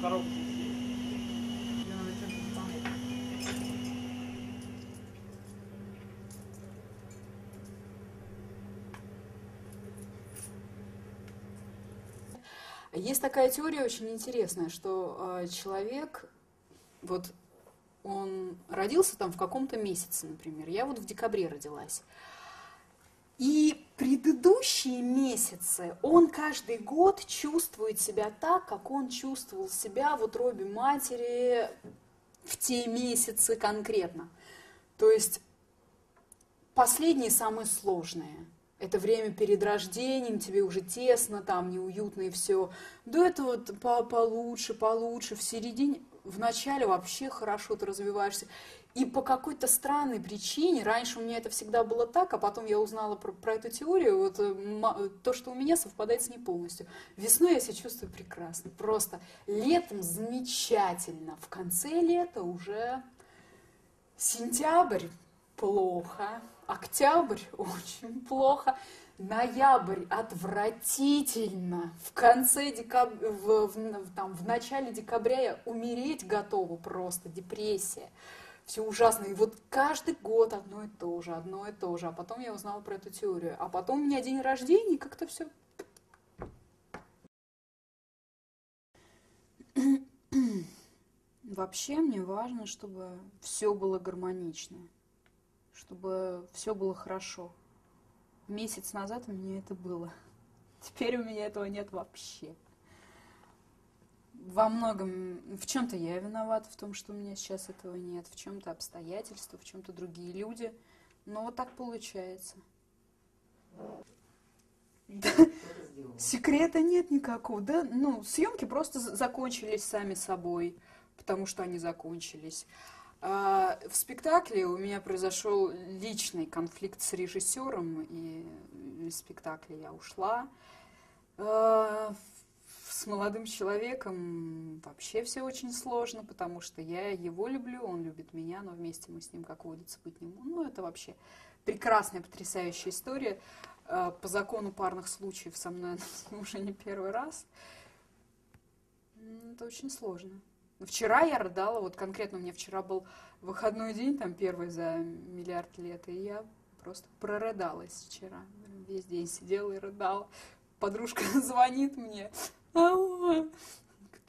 заполнять. Есть такая теория очень интересная, что э, человек, вот он родился там в каком-то месяце, например. Я вот в декабре родилась. И предыдущие месяцы он каждый год чувствует себя так, как он чувствовал себя в утробе матери в те месяцы конкретно. То есть последние самые сложные. Это время перед рождением, тебе уже тесно, там неуютно и все. До этого вот по получше, получше, в середине, в начале вообще хорошо ты развиваешься. И по какой-то странной причине, раньше у меня это всегда было так, а потом я узнала про, про эту теорию, вот э, ма- то, что у меня совпадает с ней полностью. Весной я себя чувствую прекрасно, просто летом замечательно, в конце лета уже сентябрь плохо, октябрь очень плохо, ноябрь отвратительно, в конце декабря, в, в- там, в начале декабря я умереть готова просто, депрессия. Все ужасно. И вот каждый год одно и то же, одно и то же. А потом я узнала про эту теорию. А потом у меня день рождения, и как-то все Вообще мне важно, чтобы все было гармонично, чтобы все было хорошо. Месяц назад у меня это было. Теперь у меня этого нет вообще. Во многом, в чем-то я виновата в том, что у меня сейчас этого нет, в чем-то обстоятельства, в чем-то другие люди. Но вот так получается. Секрета нет никакого. Да, ну, съемки просто закончились сами собой, потому что они закончились. А, в спектакле у меня произошел личный конфликт с режиссером, и из спектакля я ушла. А, с молодым человеком вообще все очень сложно, потому что я его люблю, он любит меня, но вместе мы с ним, как водится, быть не можем. Ну, это вообще прекрасная, потрясающая история. А, По закону парных случаев со мной уже не первый раз. Это очень сложно. Вчера я рыдала, вот конкретно у меня вчера был выходной день, там первый за миллиард лет, и я просто прорыдалась вчера. Весь день сидела и рыдала. Подружка звонит мне. «Ты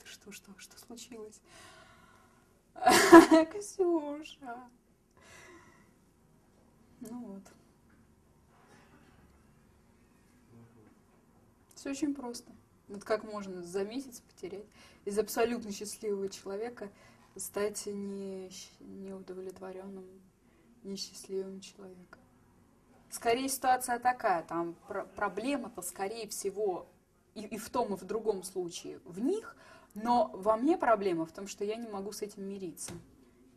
Что, что, что случилось? Ксюша. Ну вот. Все очень просто. Вот как можно за месяц потерять из абсолютно счастливого человека стать не, неудовлетворенным, несчастливым человеком. Скорее ситуация такая, там про- проблема-то скорее всего и, и в том, и в другом случае в них, но во мне проблема в том, что я не могу с этим мириться.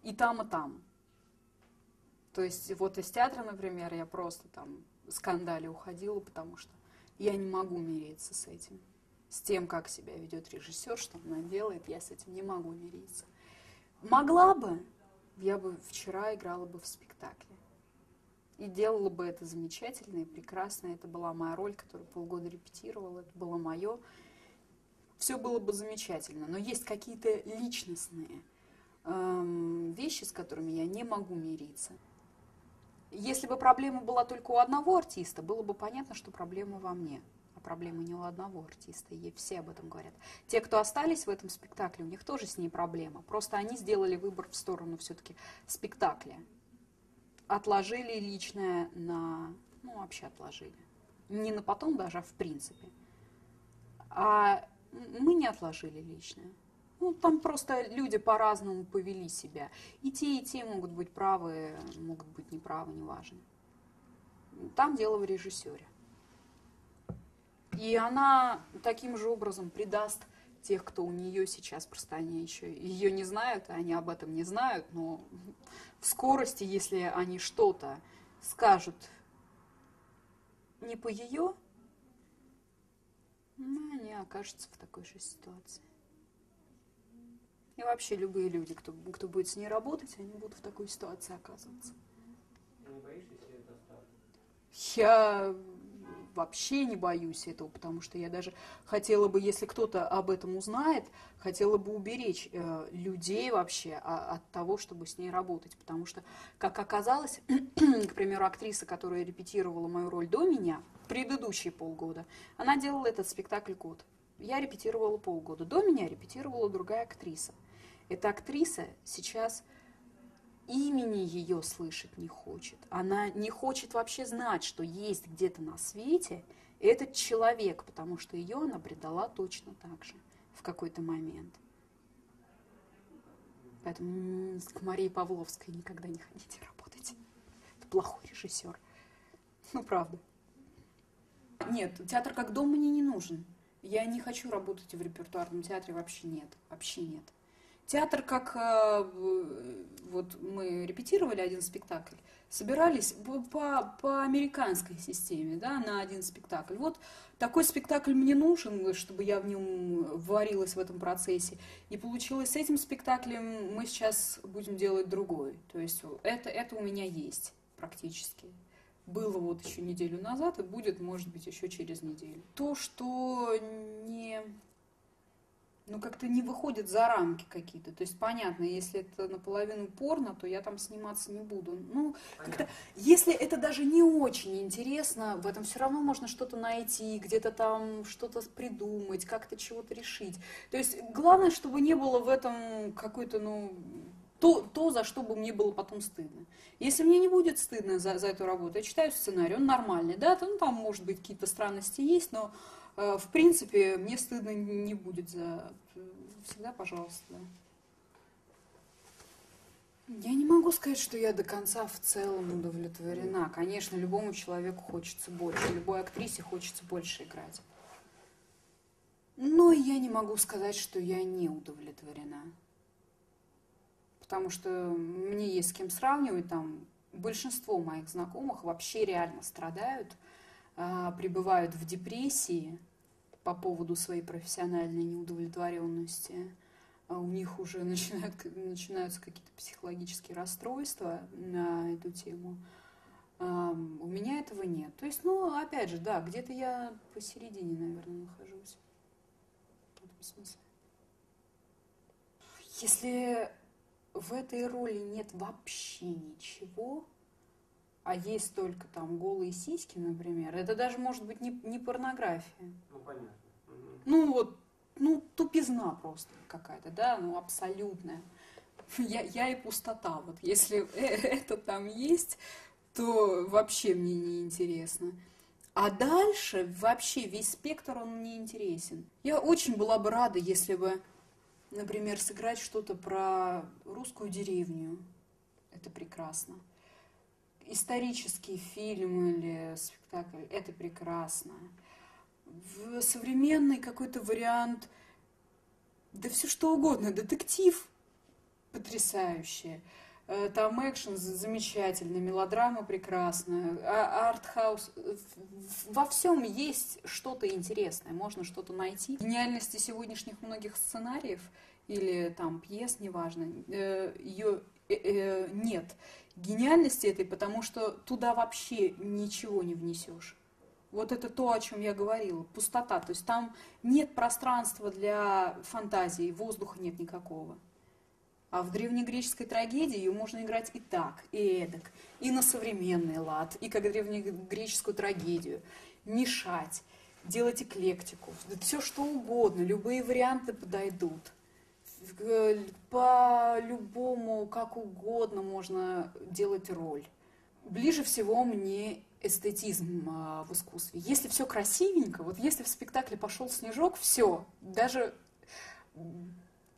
И там, и там. То есть вот из театра, например, я просто там в скандале уходила, потому что я не могу мириться с этим. С тем, как себя ведет режиссер, что она делает, я с этим не могу мириться. Могла бы, я бы вчера играла бы в спектакле. И делала бы это замечательно и прекрасно. Это была моя роль, которую полгода репетировала, это было мое. Все было бы замечательно. Но есть какие-то личностные эм, вещи, с которыми я не могу мириться. Если бы проблема была только у одного артиста, было бы понятно, что проблема во мне. А проблема не у одного артиста, и все об этом говорят. Те, кто остались в этом спектакле, у них тоже с ней проблема. Просто они сделали выбор в сторону все-таки спектакля. Отложили личное на... Ну, вообще отложили. Не на потом даже, а в принципе. А мы не отложили личное. Ну, там просто люди по-разному повели себя. И те, и те могут быть правы, могут быть неправы, неважно. Там дело в режиссере. И она таким же образом предаст тех, кто у нее сейчас, просто они еще ее не знают, и они об этом не знают, но в скорости, если они что-то скажут не по ее, ну, они окажутся в такой же ситуации. И вообще любые люди, кто, кто будет с ней работать, они будут в такой ситуации оказываться. Я вообще не боюсь этого, потому что я даже хотела бы, если кто-то об этом узнает, хотела бы уберечь э, людей вообще а, от того, чтобы с ней работать. Потому что, как оказалось, к примеру, актриса, которая репетировала мою роль до меня, предыдущие полгода, она делала этот спектакль год. Я репетировала полгода. До меня репетировала другая актриса. Эта актриса сейчас имени ее слышать не хочет. Она не хочет вообще знать, что есть где-то на свете этот человек, потому что ее она предала точно так же в какой-то момент. Поэтому к Марии Павловской никогда не ходите работать. Это плохой режиссер. Ну, правда. Нет, театр как дом мне не нужен. Я не хочу работать в репертуарном театре, вообще нет, вообще нет. Театр, как э, вот мы репетировали один спектакль, собирались по, по американской системе, да, на один спектакль. Вот такой спектакль мне нужен, чтобы я в нем варилась в этом процессе. И получилось с этим спектаклем мы сейчас будем делать другой. То есть это, это у меня есть практически. Было вот еще неделю назад и будет, может быть, еще через неделю. То, что не ну, как-то не выходит за рамки какие-то. То есть, понятно, если это наполовину порно, то я там сниматься не буду. Ну, как-то, если это даже не очень интересно, в этом все равно можно что-то найти, где-то там что-то придумать, как-то чего-то решить. То есть, главное, чтобы не было в этом какой-то, ну, то, то, за что бы мне было потом стыдно. Если мне не будет стыдно за, за эту работу, я читаю сценарий, он нормальный, да, то, ну, там, может быть, какие-то странности есть, но в принципе, мне стыдно не будет за... Всегда, пожалуйста. Я не могу сказать, что я до конца в целом удовлетворена. Конечно, любому человеку хочется больше, любой актрисе хочется больше играть. Но я не могу сказать, что я не удовлетворена. Потому что мне есть с кем сравнивать. Там большинство моих знакомых вообще реально страдают – пребывают в депрессии по поводу своей профессиональной неудовлетворенности, а у них уже начинают, начинаются какие-то психологические расстройства на эту тему. А, у меня этого нет. То есть, ну, опять же, да, где-то я посередине, наверное, нахожусь. В этом смысле. Если в этой роли нет вообще ничего, а есть только там голые сиськи, например, это даже может быть не, не порнография. Ну, понятно. Ну, вот, ну, тупизна просто какая-то, да, ну, абсолютная. Я, я и пустота. Вот если это там есть, то вообще мне не интересно. А дальше вообще весь спектр, он мне интересен. Я очень была бы рада, если бы, например, сыграть что-то про русскую деревню. Это прекрасно исторический фильм или спектакль, это прекрасно. В современный какой-то вариант, да все что угодно, детектив потрясающий. Э, там экшен замечательный, мелодрама прекрасная, а, артхаус. Во всем есть что-то интересное, можно что-то найти. Гениальности сегодняшних многих сценариев или там пьес, неважно, э, ее э, нет гениальности этой, потому что туда вообще ничего не внесешь. Вот это то, о чем я говорила, пустота. То есть там нет пространства для фантазии, воздуха нет никакого. А в древнегреческой трагедии ее можно играть и так, и эдак, и на современный лад, и как древнегреческую трагедию. Мешать, делать эклектику, все что угодно, любые варианты подойдут по-любому, как угодно можно делать роль. Ближе всего мне эстетизм а, в искусстве. Если все красивенько, вот если в спектакле пошел снежок, все, даже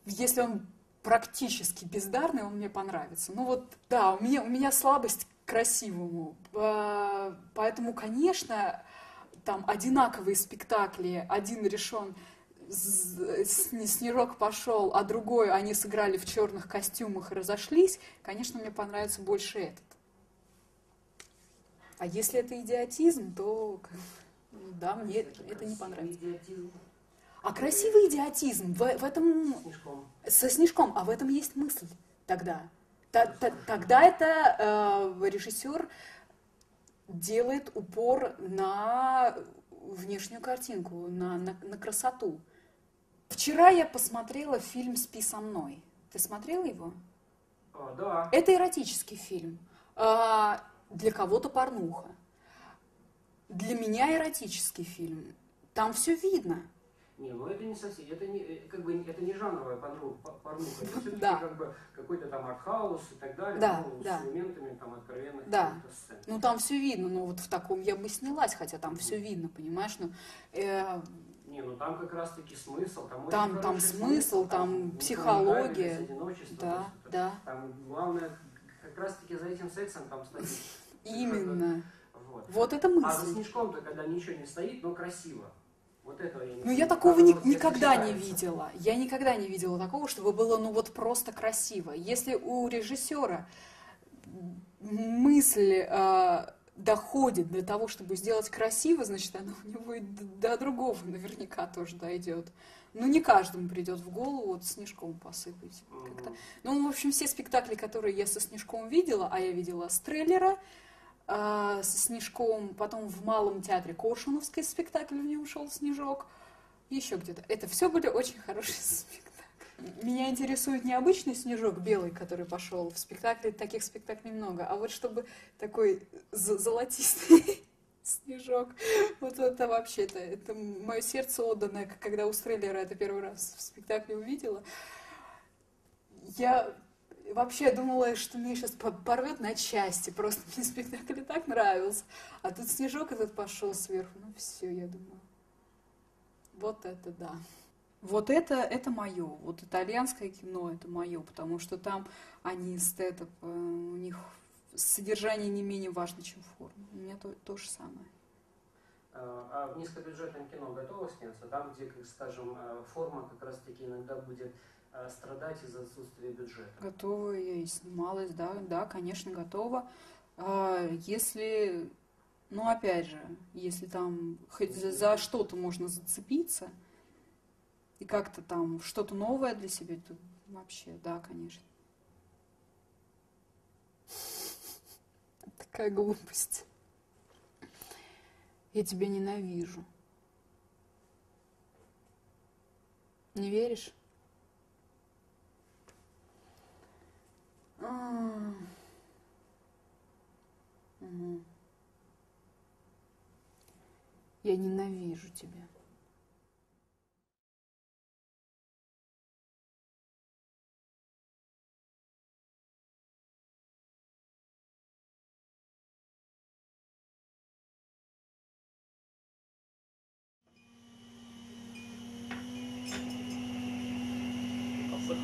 если он практически бездарный, он мне понравится. Ну вот, да, у меня, у меня слабость к красивому. А, поэтому, конечно, там одинаковые спектакли, один решен Снежок пошел, а другой они сыграли в черных костюмах и разошлись, конечно, мне понравится больше этот. А если это идиотизм, то да, мне это не понравится. Идиотизм. А красивый идиотизм в, в этом Снежком. со снежком, а в этом есть мысль тогда. Т, т, тогда это э, режиссер делает упор на внешнюю картинку, на, на, на красоту. Вчера я посмотрела фильм «Спи со мной». Ты смотрел его? А, да. Это эротический фильм. А, для кого-то порнуха. Для меня эротический фильм. Там все видно. Не, ну это не совсем, это не, э, как бы, это не жанровая порну- по- порнуха, это все-таки Да. как бы какой-то там артхаус и так далее, Да, ну, да. с элементами там откровенных Да. сцен. Ну, там все видно. Ну, вот в таком я бы снялась, хотя там все видно, понимаешь? Ну, э, Не, ну там как раз-таки смысл, там, Там- там смысл, там психология. одиночество, то да, есть да, Там главное как раз-таки за этим сексом там стоит. именно. Вот. Вот это А за мысль. снежком-то, когда ничего не стоит, но красиво. Вот этого я не Ну, я такого ни- никогда не видела. Я никогда не видела такого, чтобы было, ну, вот просто красиво. Если у режиссера мысль э, доходит до того, чтобы сделать красиво, значит, она у него и до другого наверняка тоже дойдет. Ну, не каждому придет в голову вот снежком посыпать. Как-то. Ну, в общем, все спектакли, которые я со Снежком видела, а я видела с трейлера, а, со Снежком, потом в Малом театре Коршуновский спектакль, в нем шел Снежок, еще где-то. Это все были очень хорошие спектакли. Меня интересует не обычный Снежок белый, который пошел в спектакле, таких спектаклей много, а вот чтобы такой золотистый Снежок, вот это вообще-то, это мое сердце отданное, когда у Стреллера это первый раз в спектакле увидела. Я вообще думала, что меня сейчас порвет на части. Просто мне спектакль так нравился. А тут снежок этот пошел сверху. Ну все, я думаю. Вот это да. Вот это, это мое. Вот итальянское кино это мое, потому что там они эстетов, э, у них содержание не менее важно, чем форма. У меня то, то же самое. А а в низкобюджетном кино готово сняться? Там, где, как скажем, э, форма как раз-таки иногда будет э, страдать из-за отсутствия бюджета. Готова я и снималась, да, да, конечно, готова. А, Если, ну опять же, если там хоть за, за что-то можно зацепиться и как-то там что-то новое для себя, то вообще, да, конечно. Такая глупость. Я тебя ненавижу. Не веришь? А. Я ненавижу тебя.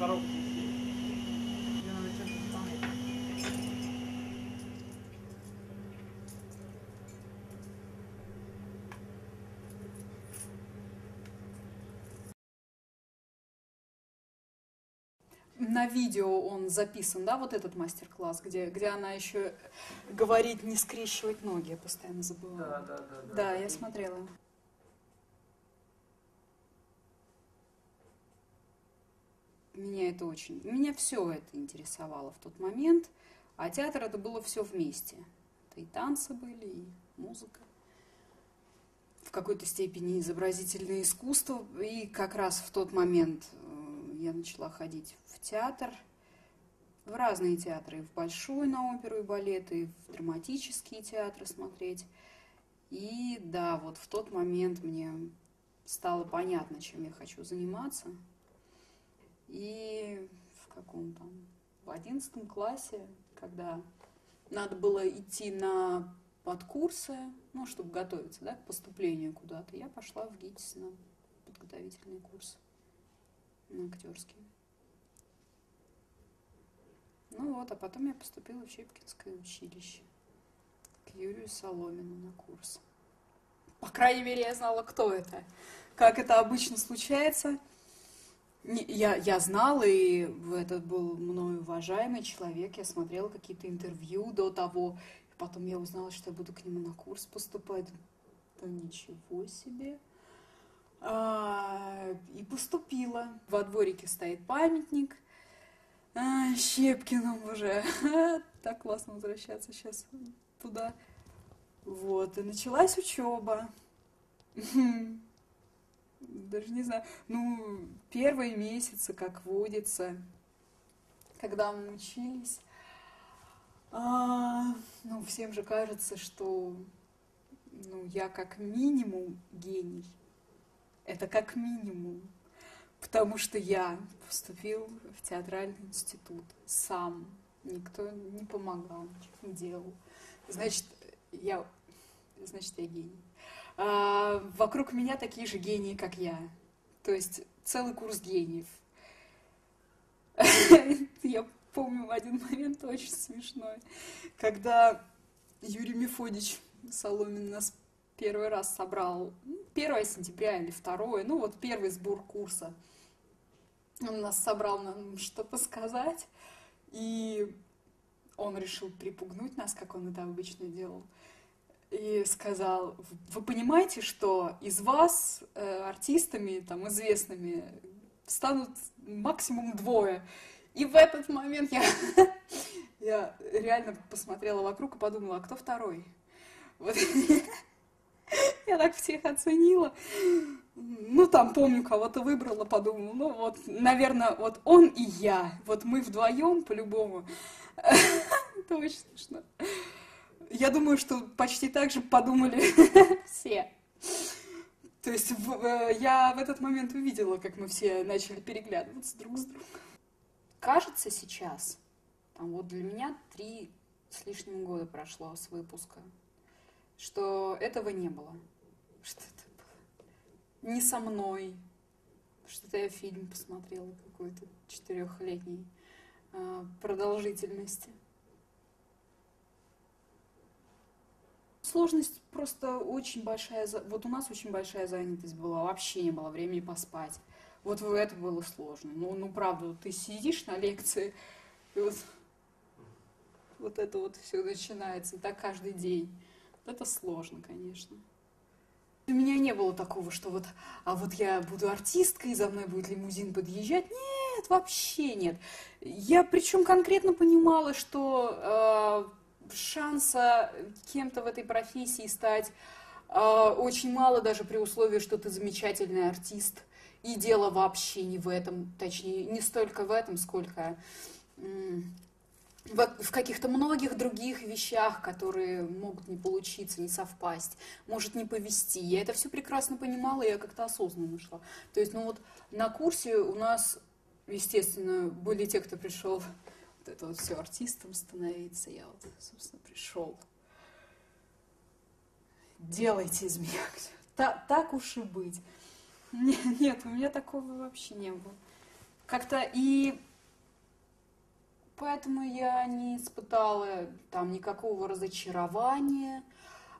Вспомнить. На видео он записан, да, вот этот мастер-класс, где, где она еще говорит не скрещивать ноги, я постоянно забываю. Да, да, да. Да, Да, я смотрела. Меня это очень... Меня все это интересовало в тот момент. А театр это было все вместе. Это и танцы были, и музыка. В какой-то степени изобразительное искусство. И как раз в тот момент э, я начала ходить в театр. В разные театры. И в большой на оперу и балет, и в драматические театры смотреть. И да, вот в тот момент мне стало понятно, чем я хочу заниматься. И в каком там, в одиннадцатом классе, когда надо было идти на подкурсы, ну, чтобы готовиться, да, к поступлению куда-то, я пошла в ГИТИС на подготовительный курс, на актерский. Ну вот, а потом я поступила в Щепкинское училище к Юрию Соломину на курс. По крайней мере, я знала, кто это. Как это обычно случается. Я, я знала, и это был мною уважаемый человек. Я смотрела какие-то интервью до того. И потом я узнала, что я буду к нему на курс поступать. Да ничего себе. А, и поступила. Во дворике стоит памятник а, Щепкину уже. Так классно возвращаться сейчас туда. Вот, и началась учеба. Даже не знаю, ну, первые месяцы, как водится, когда мы учились, а, ну, всем же кажется, что ну, я как минимум гений. Это как минимум. Потому что я поступил в театральный институт сам. Никто не помогал, ничего не делал. Значит, я, значит, я гений. А, вокруг меня такие же гении, как я. То есть целый курс гениев. Я помню один момент очень смешной, когда Юрий Мефодич Соломин нас первый раз собрал, 1 ну, сентября или 2, ну вот первый сбор курса. Он нас собрал нам что-то сказать, и он решил припугнуть нас, как он это обычно делал, и сказал, вы понимаете, что из вас э, артистами там известными станут максимум двое. И в этот момент я, я реально посмотрела вокруг и подумала, а кто второй? Вот. Я так всех оценила. Ну, там, помню, кого-то выбрала, подумала, ну, вот, наверное, вот он и я. Вот мы вдвоем, по-любому. Это очень смешно. Я думаю, что почти так же подумали все. То есть в, э, я в этот момент увидела, как мы все начали переглядываться друг с другом. Кажется сейчас, там вот для меня три с лишним года прошло с выпуска что этого не было. Что это было? Не со мной. Что-то я фильм посмотрела какой-то четырехлетней э, продолжительности. Сложность просто очень большая. Вот у нас очень большая занятость была. Вообще не было времени поспать. Вот это было сложно. Ну, ну правда, ты сидишь на лекции, и вот, вот это вот все начинается. Так каждый день. Это сложно, конечно. У меня не было такого, что вот, а вот я буду артисткой, за мной будет лимузин подъезжать. Нет, вообще нет. Я причем конкретно понимала, что э, шанса кем-то в этой профессии стать э, очень мало, даже при условии, что ты замечательный артист. И дело вообще не в этом, точнее, не столько в этом, сколько в каких-то многих других вещах, которые могут не получиться, не совпасть, может не повести. Я это все прекрасно понимала, я как-то осознанно шла. То есть, ну вот на курсе у нас, естественно, были те, кто пришел вот это вот все артистом становиться. Я вот, собственно, пришел. Делайте из меня. Так, так уж и быть. Нет, нет, у меня такого вообще не было. Как-то и Поэтому я не испытала там никакого разочарования.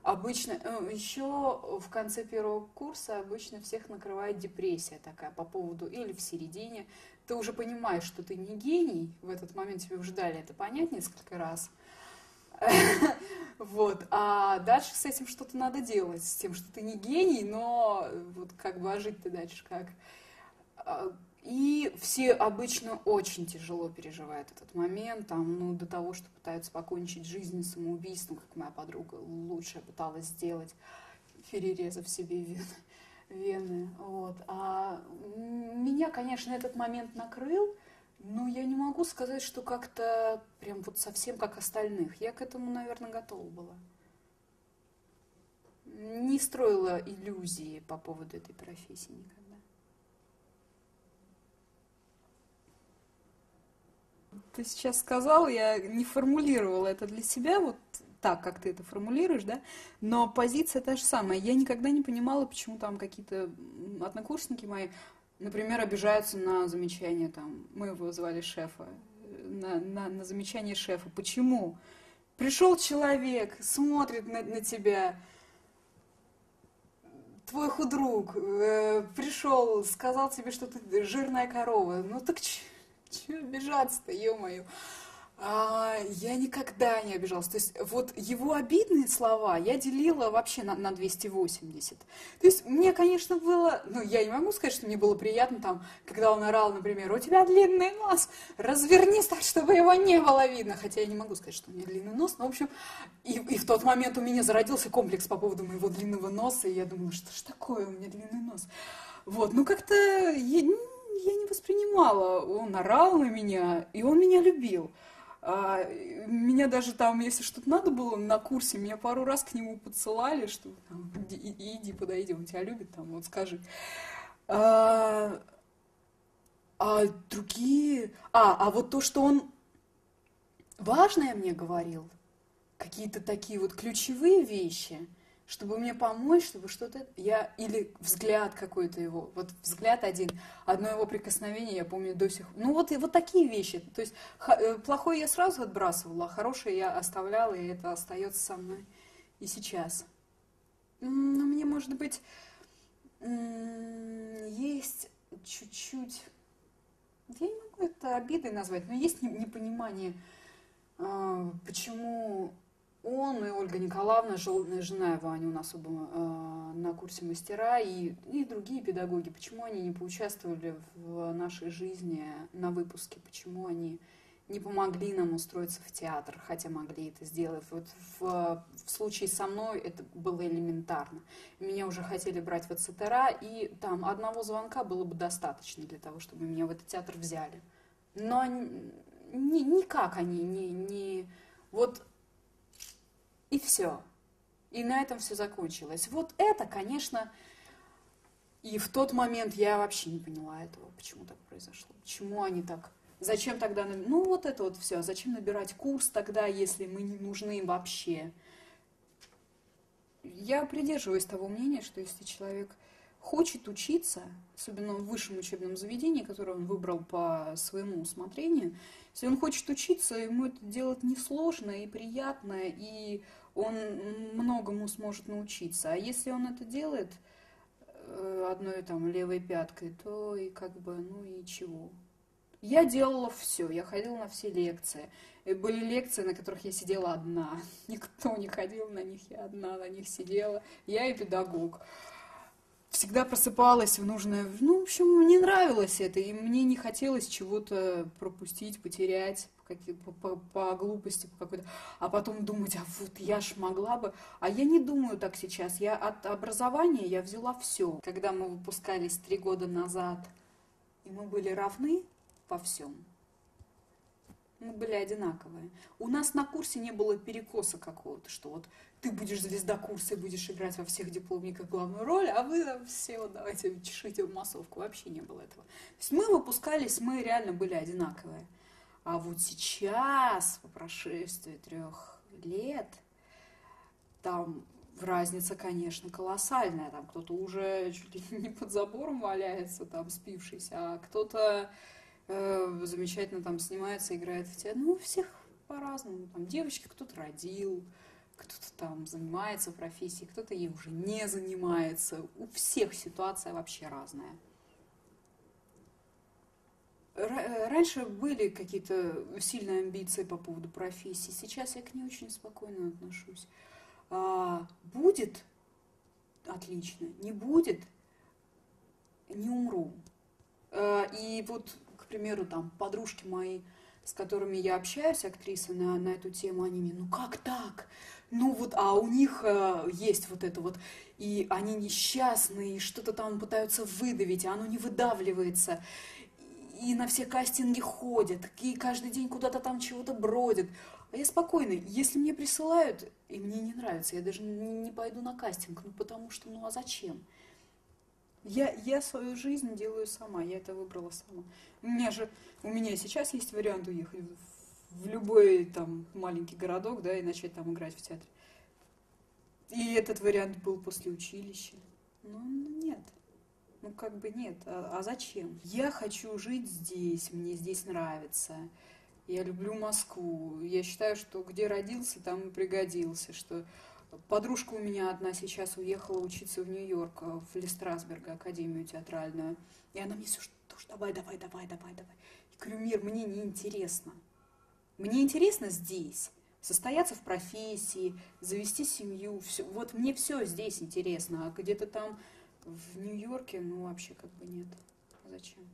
Обычно, э, еще в конце первого курса обычно всех накрывает депрессия такая по поводу, или в середине. Ты уже понимаешь, что ты не гений, в этот момент тебе уже дали это понять несколько раз. Вот. А дальше с этим что-то надо делать, с тем, что ты не гений, но вот как бы а жить ты дальше как? А, и все обычно очень тяжело переживают этот момент, там, ну, до того, что пытаются покончить жизнь самоубийством, как моя подруга лучшая пыталась сделать, перерезав себе вены. Вены вот. А меня, конечно, этот момент накрыл, но я не могу сказать, что как-то прям вот совсем как остальных. Я к этому, наверное, готова была. Не строила иллюзии по поводу этой профессии никогда. ты сейчас сказал, я не формулировала это для себя, вот так, как ты это формулируешь, да, но позиция та же самая. Я никогда не понимала, почему там какие-то однокурсники мои, например, обижаются на замечание, там, мы его звали шефа, на, на, на замечание шефа. Почему? Пришел человек, смотрит на, на тебя, твой худрук, э, пришел, сказал тебе, что ты жирная корова. Ну так че обижаться-то, ё-моё. А, я никогда не обижалась. То есть вот его обидные слова я делила вообще на, на 280. То есть мне, конечно, было... Ну, я не могу сказать, что мне было приятно там, когда он орал, например, у тебя длинный нос, развернись так, чтобы его не было видно. Хотя я не могу сказать, что у меня длинный нос, но, в общем, и, и в тот момент у меня зародился комплекс по поводу моего длинного носа, и я думала, что ж такое, у меня длинный нос. Вот, ну как-то я, я не воспринимала. Он орал на меня, и он меня любил. А, меня даже там, если что-то надо было на курсе, меня пару раз к нему подсылали, что там, иди, иди, подойди, он тебя любит, там, вот скажи. А, а другие... А, а вот то, что он важное мне говорил, какие-то такие вот ключевые вещи – чтобы мне помочь, чтобы что-то... Я... Или взгляд какой-то его. Вот взгляд один. Одно его прикосновение я помню до сих... Ну вот, и вот такие вещи. То есть х... Э, плохое я сразу отбрасывала, а хорошее я оставляла, и это остается со мной и сейчас. Ну, мне, может быть, есть чуть-чуть... Я не могу это обидой назвать, но есть непонимание, а, почему он и Ольга Николаевна, жена его, они у нас оба э, на курсе мастера, и, и другие педагоги, почему они не поучаствовали в нашей жизни на выпуске, почему они не помогли нам устроиться в театр, хотя могли это сделать. Вот в, в случае со мной это было элементарно. Меня уже хотели брать в ЦТРА, и там одного звонка было бы достаточно для того, чтобы меня в этот театр взяли. Но они, ни, никак они не, не... Вот и все. И на этом все закончилось. Вот это, конечно, и в тот момент я вообще не поняла этого, почему так произошло, почему они так... Зачем тогда... Ну, вот это вот все. Зачем набирать курс тогда, если мы не нужны им вообще? Я придерживаюсь того мнения, что если человек хочет учиться, особенно в высшем учебном заведении, которое он выбрал по своему усмотрению, если он хочет учиться, ему это делать несложно и приятно, и он многому сможет научиться. А если он это делает э, одной там левой пяткой, то и как бы, ну и чего. Я делала все, я ходила на все лекции. И были лекции, на которых я сидела одна. Никто не ходил на них, я одна на них сидела. Я и педагог. Всегда просыпалась в нужное... Ну, в общем, мне нравилось это, и мне не хотелось чего-то пропустить, потерять по, по, по глупости по какой-то, а потом думать, а вот я ж могла бы, а я не думаю так сейчас, я от образования я взяла все. Когда мы выпускались три года назад, и мы были равны во всем, мы были одинаковые. У нас на курсе не было перекоса какого-то, что вот ты будешь звезда курса и будешь играть во всех дипломниках главную роль, а вы там все давайте чешите в массовку. Вообще не было этого. То есть мы выпускались, мы реально были одинаковые. А вот сейчас, по прошествии трех лет, там разница, конечно, колоссальная. Там кто-то уже чуть ли не под забором валяется, там спившийся, а кто-то э, замечательно там снимается, играет в театр. Ну, у всех по-разному. Там девочки кто-то родил, кто-то там занимается профессией, кто-то ей уже не занимается. У всех ситуация вообще разная. Э, раньше были какие-то сильные амбиции по поводу профессии, сейчас я к ней очень спокойно отношусь. А, будет отлично, не будет, не умру. А, и вот, к примеру, там подружки мои, с которыми я общаюсь, актрисы на, на эту тему, они мне, ну как так? Ну вот, а у них э, есть вот это вот, и они несчастные, что-то там пытаются выдавить, а оно не выдавливается и на все кастинги ходят, и каждый день куда-то там чего-то бродят. А я спокойный. Если мне присылают, и мне не нравится, я даже не, пойду на кастинг, ну потому что, ну а зачем? Я, я свою жизнь делаю сама, я это выбрала сама. У меня же, у меня сейчас есть вариант уехать в любой там маленький городок, да, и начать там играть в театре. И этот вариант был после училища. Ну. Ну, как бы нет. А, а зачем? Я хочу жить здесь, мне здесь нравится. Я люблю Москву. Я считаю, что где родился, там и пригодился. Что подружка у меня одна сейчас уехала учиться в Нью-Йорк, э, в Лестрасберг, Академию театральную. И она мне все что давай, давай, давай, давай, давай. Я говорю, мир, мне не интересно. Мне интересно здесь состояться в профессии, завести семью. Все, вот мне все здесь интересно, а где-то там в Нью-Йорке, ну вообще как бы нет. Зачем?